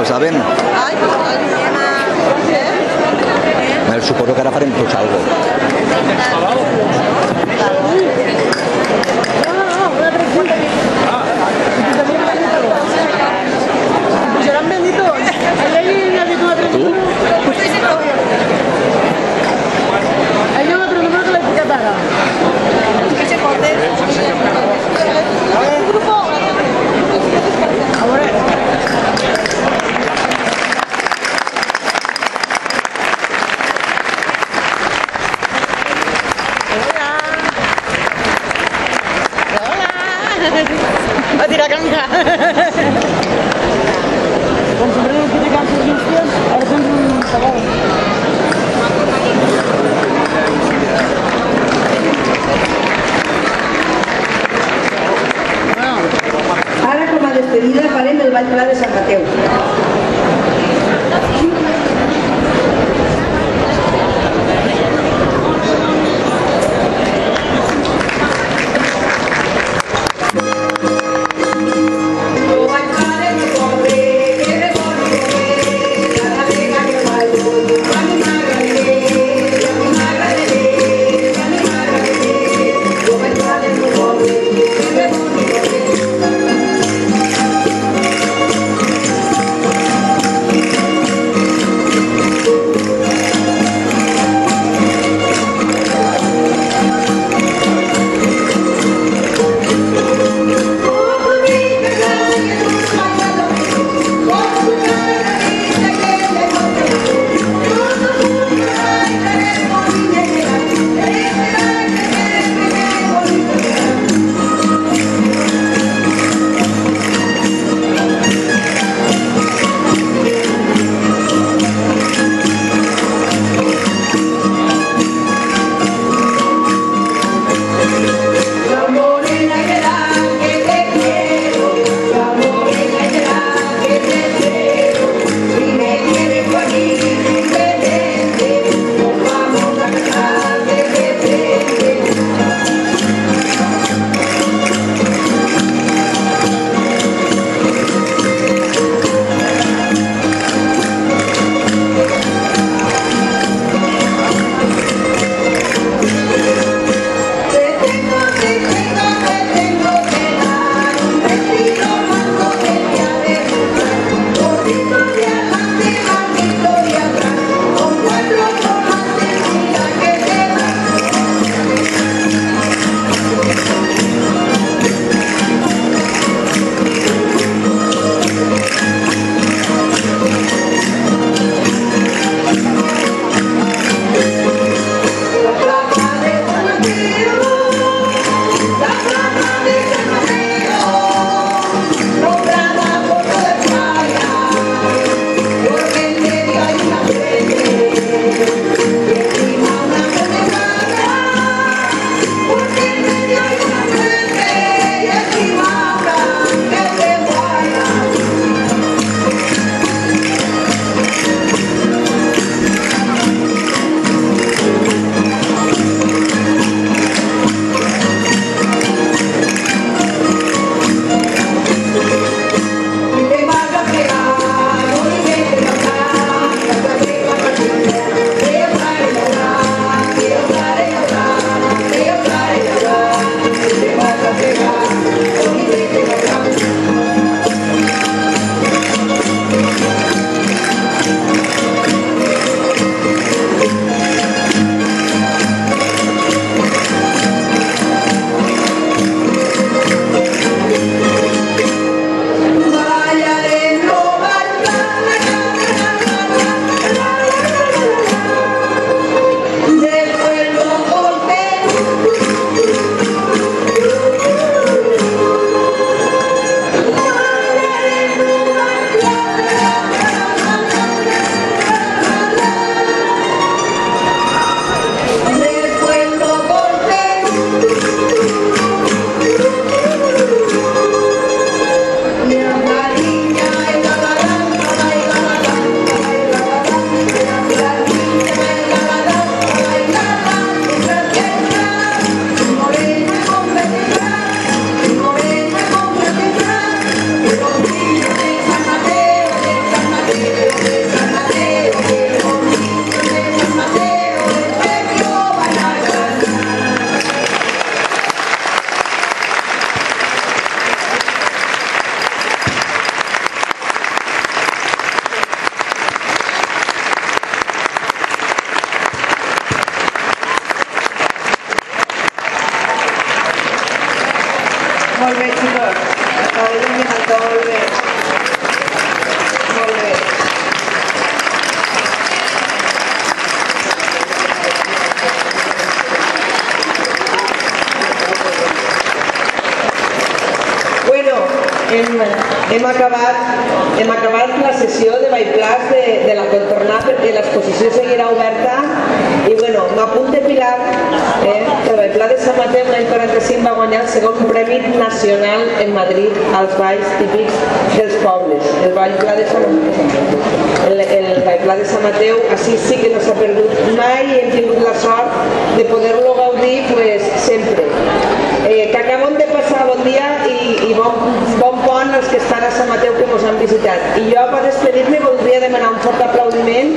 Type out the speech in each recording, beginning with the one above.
lo saben. Eh, Suposo que ara farem tots algo. Con sombrero que te usted, ahora son un chaval. Ara, com a despedida, farem el hem acabat, hem acabat la sessió de Baiplàs de, de la contornar perquè l'exposició seguirà oberta i bueno, m'apunte Pilar eh, que el Baiplà de Sant Mateu l'any 45 va guanyar el segon Premi Nacional en Madrid als balls típics dels pobles, el Baiplà de Sant Mateu. El, el de Sant Mateu, així sí que no s'ha perdut mai i hem tingut la sort de poder-lo gaudir pues, sempre. Eh, que acabem de passar bon dia i, i bon, bon pont als que estan a Sant Mateu que ens han visitat. I jo per despedir-me voldria demanar un fort aplaudiment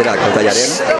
Espera,